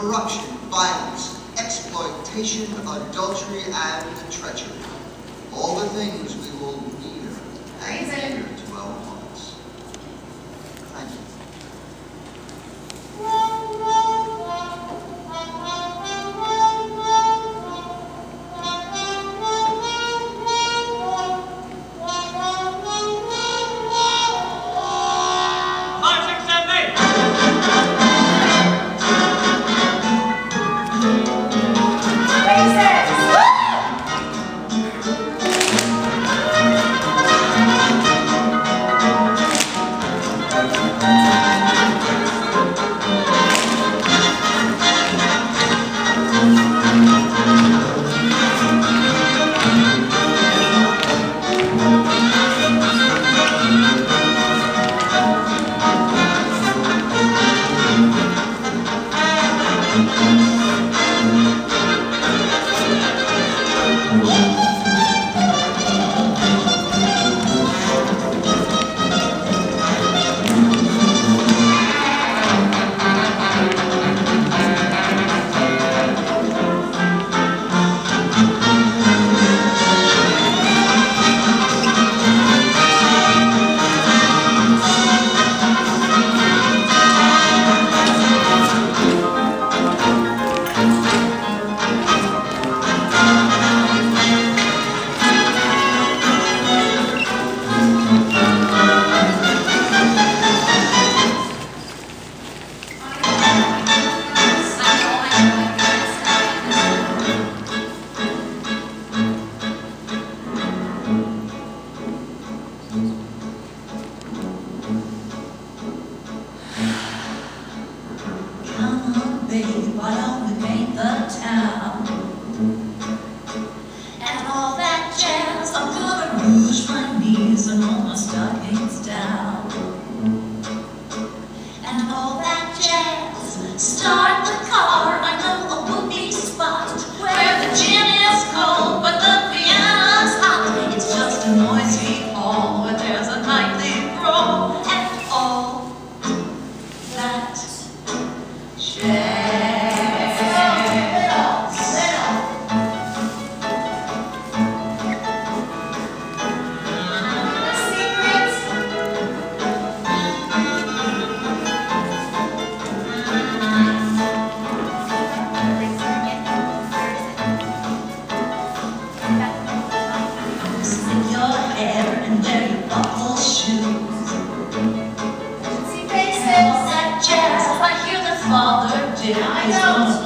corruption, violence, exploitation, adultery, and treachery. All the things we will neither and neither to our Come on, baby, why don't we paint the town? Hair and your buckle shoes. And all that jazz, I hear the father did is